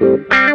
Yeah.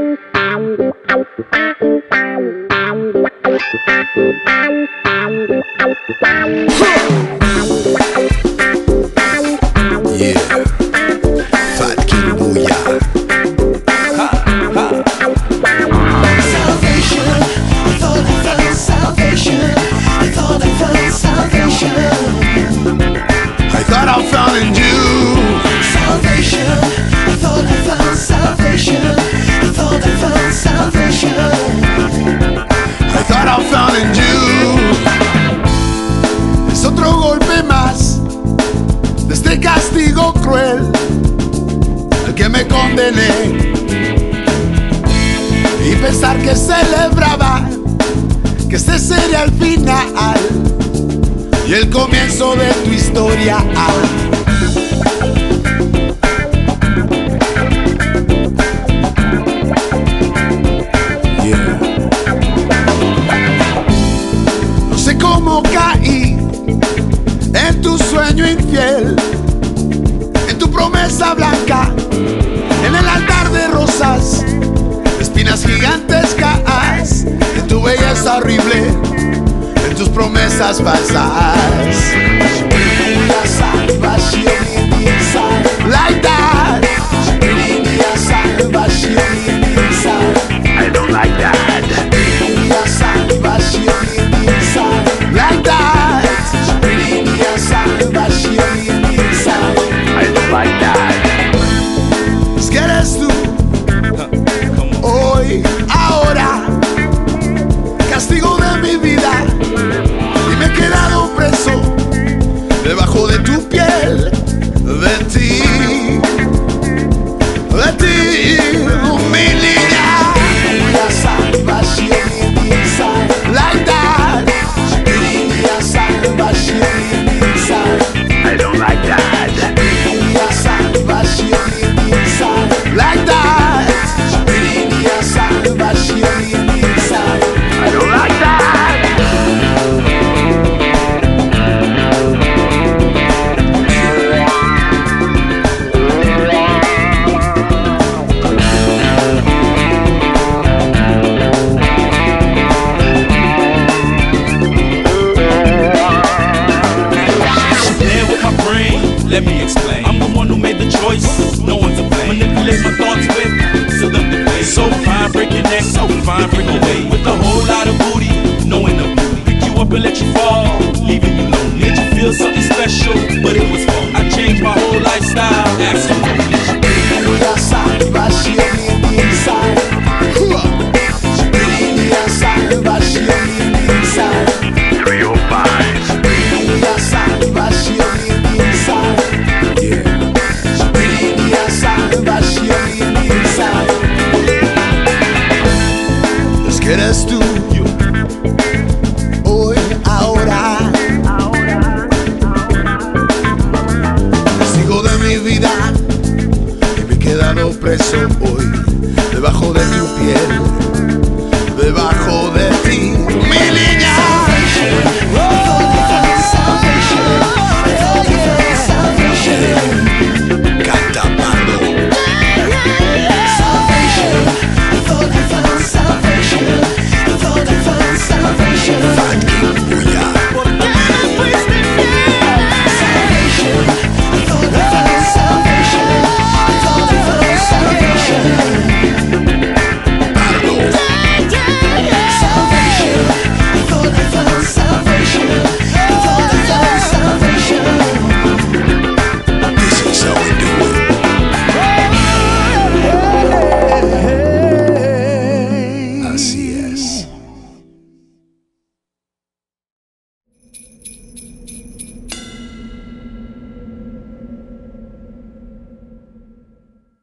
Condené. Y pensar que celebraba que este sería el final y el comienzo de tu historia. No sé cómo caí en tu sueño infiel, en tu promesa blanca, espinas gigantescas, en tu belleza horrible, en tus promesas falsas. Like that. Let me explain. I'm the one who made the choice, no one to blame. Manipulate my thoughts with, seduct the play. So fine, break your neck, so fine, break away. With a whole lot of booty, knowing the beauty. Pick you up and let you fall, leaving you lonely. Made you feel something special, but it was phony. I changed my whole lifestyle, absolutely. Que eres tú. Hoy, ahora. Sigo de mi vida y me he quedado preso hoy